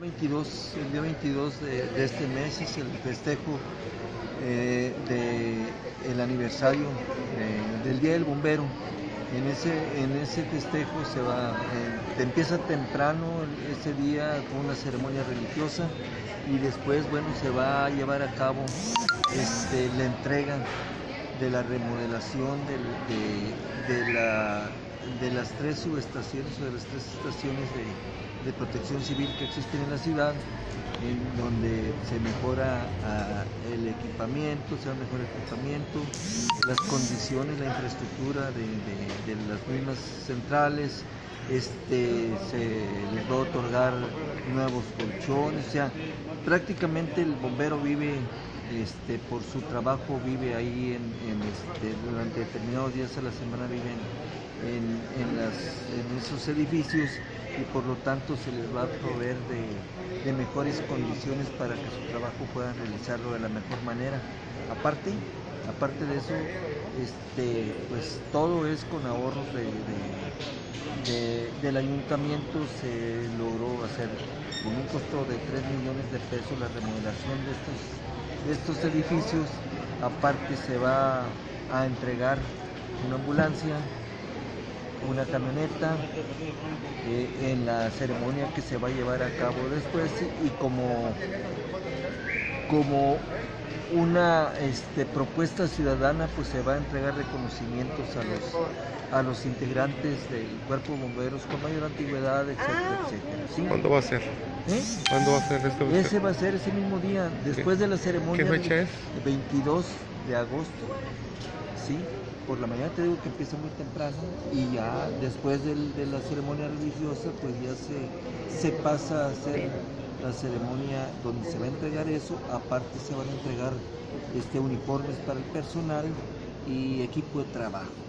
22, el día 22 de, este mes es el festejo eh, del aniversario eh, del Día del Bombero. En ese, en ese festejo se va, eh, empieza temprano ese día con una ceremonia religiosa y después bueno se va a llevar a cabo este, la entrega de la remodelación del- de, de la- de las tres subestaciones o de las tres estaciones de, de protección civil que existen en la ciudad, en donde se mejora ah, el equipamiento, se da mejor equipamiento, las condiciones, la infraestructura de, de- las mismas centrales, este, se les va a otorgar nuevos colchones, o sea, prácticamente el bombero vive este, por su trabajo vive ahí en, este, durante determinados días a la semana viven en, en esos edificios y por lo tanto se les va a proveer de, mejores condiciones para que su trabajo puedan realizarlo de la mejor manera. Aparte, aparte de eso, este, pues todo es con ahorros de- del ayuntamiento se logró hacer con un costo de 3 millones de pesos la remodelación de estos, de estos edificios. Aparte se va a entregar una ambulancia, una camioneta eh, en la ceremonia que se va a llevar a cabo después y como, como una este, propuesta ciudadana pues se va a entregar reconocimientos a los a los integrantes del cuerpo de bomberos con mayor antigüedad, etcétera, etcétera. ¿sí? ¿Cuándo va a ser? ¿Eh? ¿Cuándo va a ser este Ese va a ser ese mismo día, después de la ceremonia. qué fecha es? 22 de agosto. Sí, por la mañana te digo que empieza muy temprano y ya después de la ceremonia religiosa, pues ya se, se pasa a hacer la ceremonia donde se va a entregar eso. Aparte, se van a entregar este, uniformes para el personal y equipo de trabajo.